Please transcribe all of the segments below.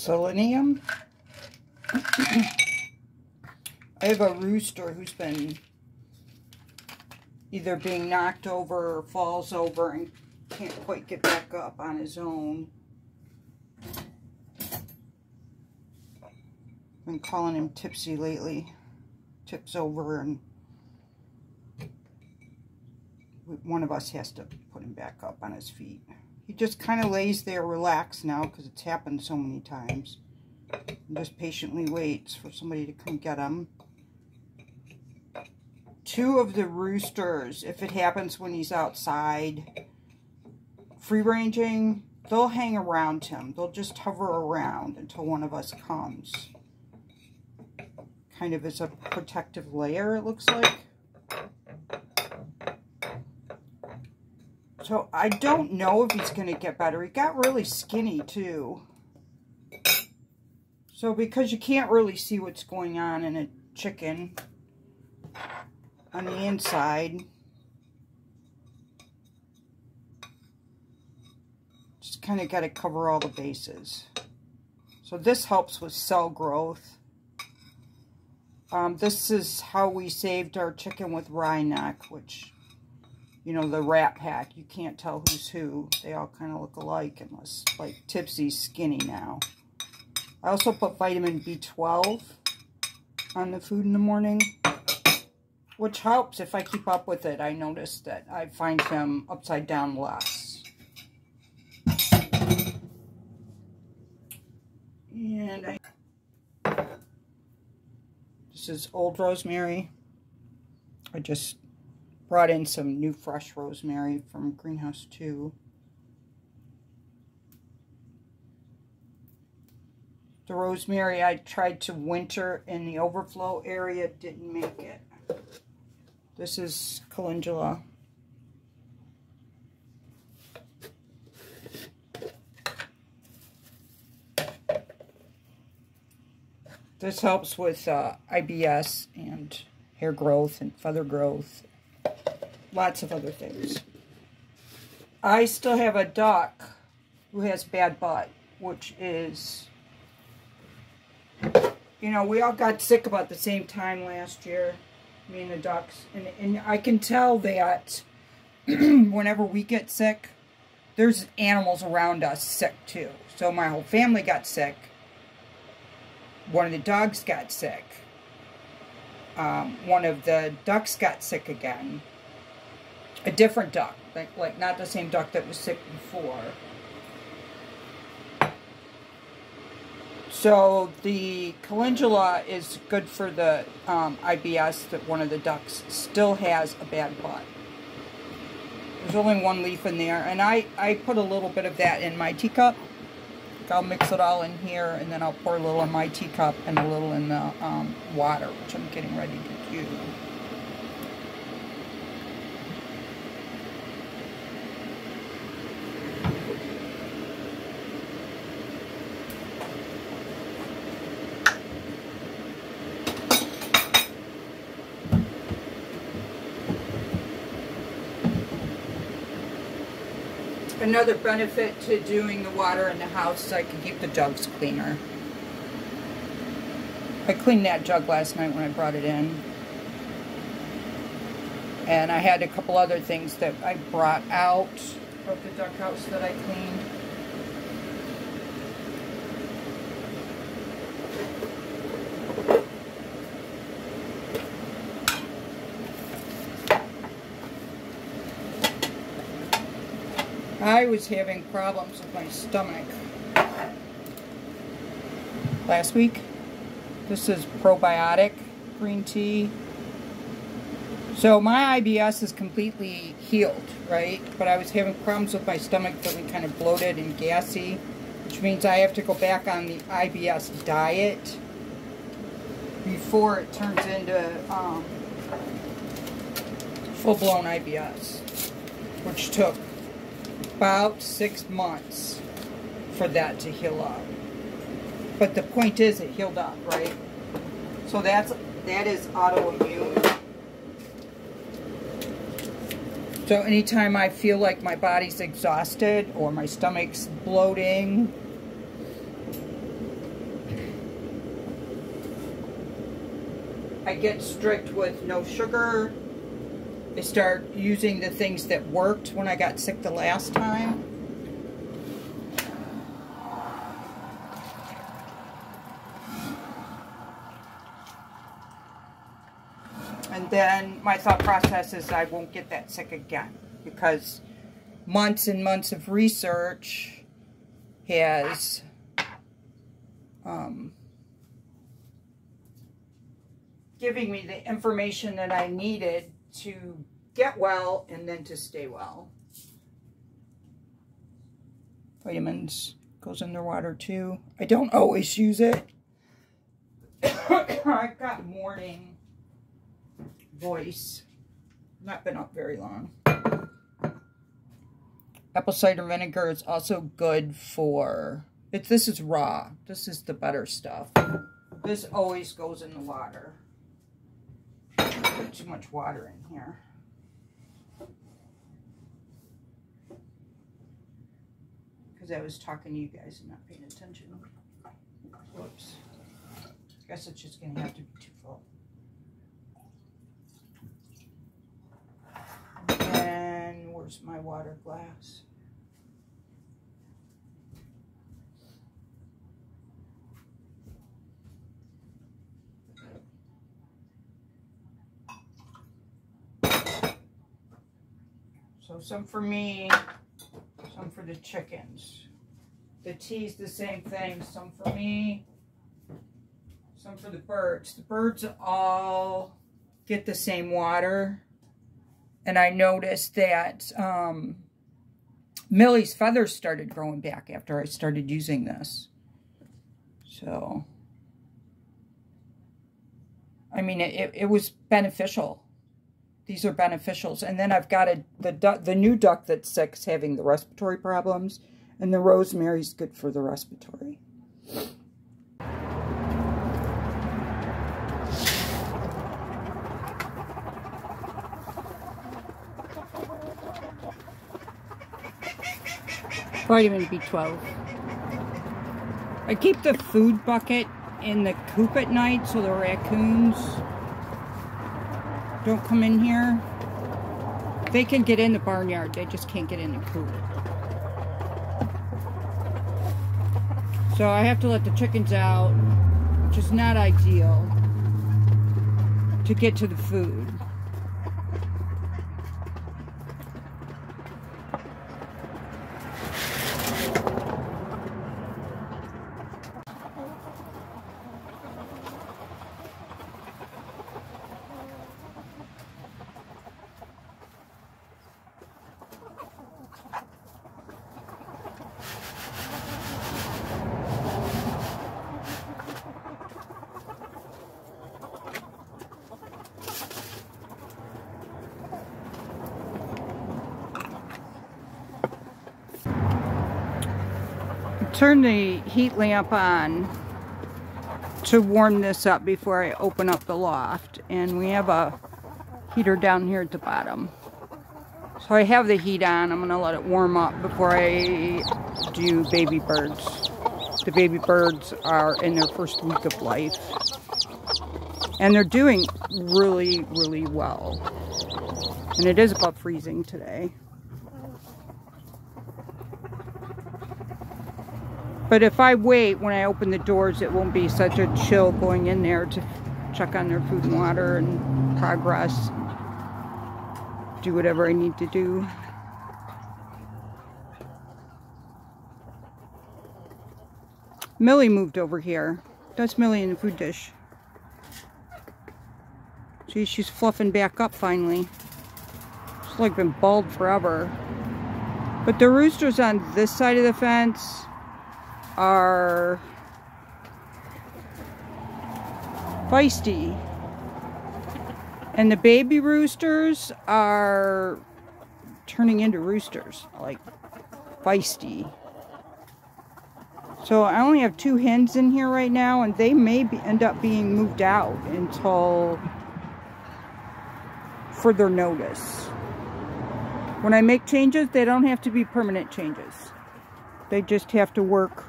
selenium. I have a rooster who's been either being knocked over or falls over and can't quite get back up on his own. Been calling him tipsy lately. Tips over and one of us has to put him back up on his feet. He just kind of lays there relaxed now because it's happened so many times. And just patiently waits for somebody to come get him. Two of the roosters, if it happens when he's outside, free ranging, they'll hang around him. They'll just hover around until one of us comes. Kind of as a protective layer, it looks like. So I don't know if he's going to get better. He got really skinny too. So because you can't really see what's going on in a chicken on the inside, just kind of got to cover all the bases. So this helps with cell growth. Um, this is how we saved our chicken with wryneck, which, you know, the rat pack. You can't tell who's who. They all kind of look alike unless, like, Tipsy's skinny now. I also put vitamin B12 on the food in the morning, which helps if I keep up with it. I notice that I find him upside down less. And I, this is old rosemary. I just brought in some new fresh rosemary from Greenhouse 2. The rosemary I tried to winter in the overflow area, didn't make it. This is calendula. This helps with uh, IBS and hair growth and feather growth. Lots of other things. I still have a duck who has bad butt, which is you know, we all got sick about the same time last year, me and the ducks. And, and I can tell that whenever we get sick, there's animals around us sick too. So my whole family got sick. One of the dogs got sick. Um, one of the ducks got sick again. A different duck, like, like not the same duck that was sick before. So the calendula is good for the um, IBS that one of the ducks still has a bad butt. There's only one leaf in there. And I, I put a little bit of that in my teacup. I'll mix it all in here and then I'll pour a little in my teacup and a little in the um, water, which I'm getting ready to do. Another benefit to doing the water in the house is I can keep the jugs cleaner. I cleaned that jug last night when I brought it in. And I had a couple other things that I brought out of the duck house that I cleaned. I was having problems with my stomach last week. This is probiotic green tea. So my IBS is completely healed, right? But I was having problems with my stomach feeling kind of bloated and gassy, which means I have to go back on the IBS diet before it turns into um, full-blown IBS, which took about six months for that to heal up. But the point is it healed up, right? So that's that is autoimmune. So anytime I feel like my body's exhausted or my stomach's bloating, I get strict with no sugar, I start using the things that worked when I got sick the last time. And then my thought process is I won't get that sick again because months and months of research has um, giving me the information that I needed to get well and then to stay well. Vitamins goes in their water too. I don't always use it. I've got morning voice. Not been up very long. Apple cider vinegar is also good for, if this is raw, this is the better stuff. This always goes in the water. Put too much water in here. Because I was talking to you guys and not paying attention. Whoops. I guess it's just going to have to be too full. And where's my water glass? Some for me, some for the chickens. The tea's the same thing. Some for me, some for the birds. The birds all get the same water. And I noticed that um, Millie's feathers started growing back after I started using this. So, I mean, it, it was beneficial. These are beneficials. And then I've got a, the, the new duck that's sick is having the respiratory problems. And the rosemary's good for the respiratory. Vitamin B12. I keep the food bucket in the coop at night so the raccoons don't come in here. They can get in the barnyard, they just can't get in the coop. So I have to let the chickens out, which is not ideal, to get to the food. Turn the heat lamp on to warm this up before I open up the loft. And we have a heater down here at the bottom. So I have the heat on. I'm going to let it warm up before I do baby birds. The baby birds are in their first week of life. And they're doing really, really well. And it is above freezing today. But if I wait when I open the doors, it won't be such a chill going in there to check on their food and water and progress. Do whatever I need to do. Millie moved over here. That's Millie in the food dish. See, she's fluffing back up finally. She's like been bald forever. But the rooster's on this side of the fence are feisty. And the baby roosters are turning into roosters, like feisty. So I only have two hens in here right now, and they may be, end up being moved out until further notice. When I make changes, they don't have to be permanent changes. They just have to work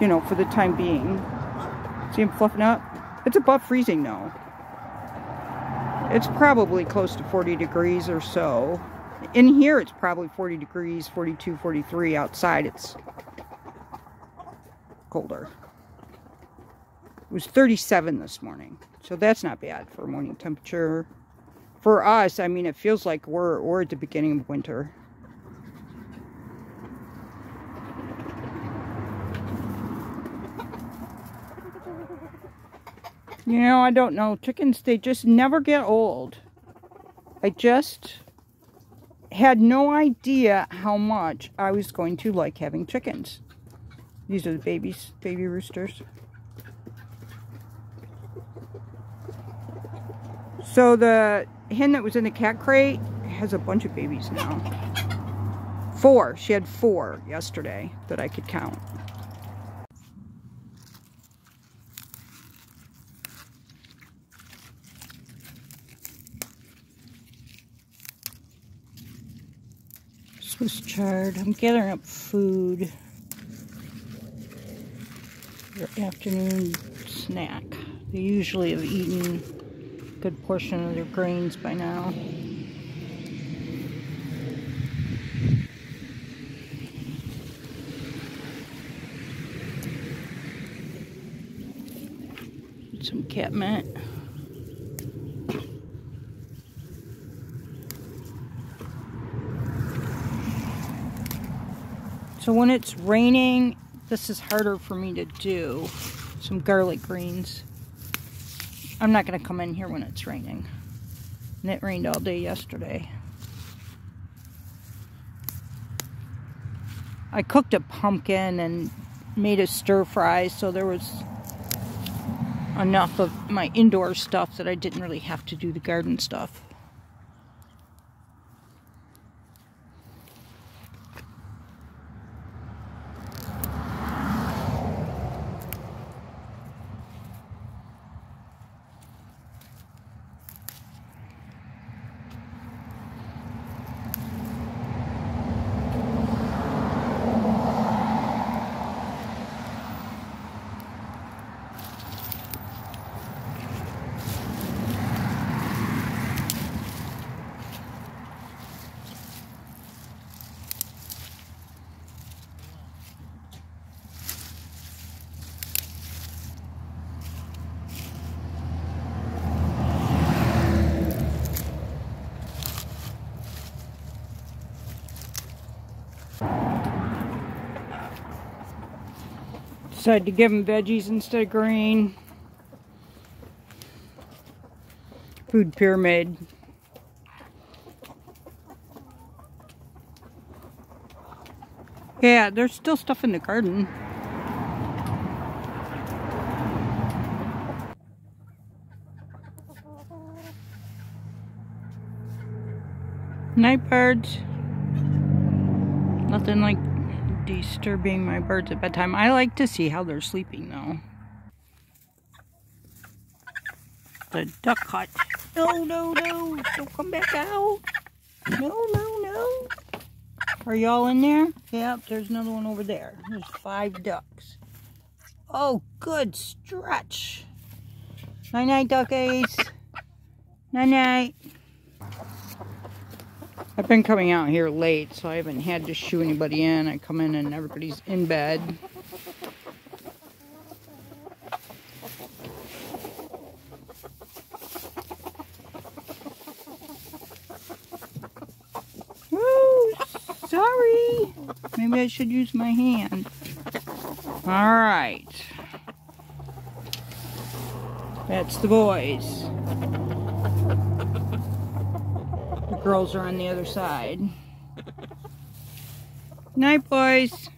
you know, for the time being. See him fluffing up? It's above freezing though. It's probably close to 40 degrees or so. In here, it's probably 40 degrees, 42, 43. Outside, it's colder. It was 37 this morning. So that's not bad for morning temperature. For us, I mean, it feels like we're, we're at the beginning of winter. You know, I don't know. Chickens, they just never get old. I just had no idea how much I was going to like having chickens. These are the babies, baby roosters. So the hen that was in the cat crate has a bunch of babies now. Four. She had four yesterday that I could count. Swiss chard. I'm gathering up food. Their afternoon snack. They usually have eaten a good portion of their grains by now. Some catmint. So when it's raining, this is harder for me to do. Some garlic greens. I'm not going to come in here when it's raining. And it rained all day yesterday. I cooked a pumpkin and made a stir fry, so there was enough of my indoor stuff that I didn't really have to do the garden stuff. Decided to give them veggies instead of green. Food pyramid. Yeah, there's still stuff in the garden. Night birds. Nothing like disturbing my birds at bedtime. I like to see how they're sleeping though. The duck hut. No, no, no. Don't come back out. No, no, no. Are y'all in there? Yep, there's another one over there. There's five ducks. Oh, good stretch. Night-night, duckies. Night-night. I've been coming out here late, so I haven't had to shoo anybody in. I come in and everybody's in bed. Ooh, sorry. Maybe I should use my hand. All right. That's the boys girls are on the other side. Night, boys.